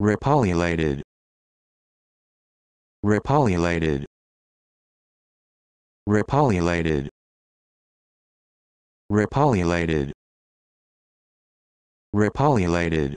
repopulated. Repopulated. Repopulated. Repopulated. Repopulated.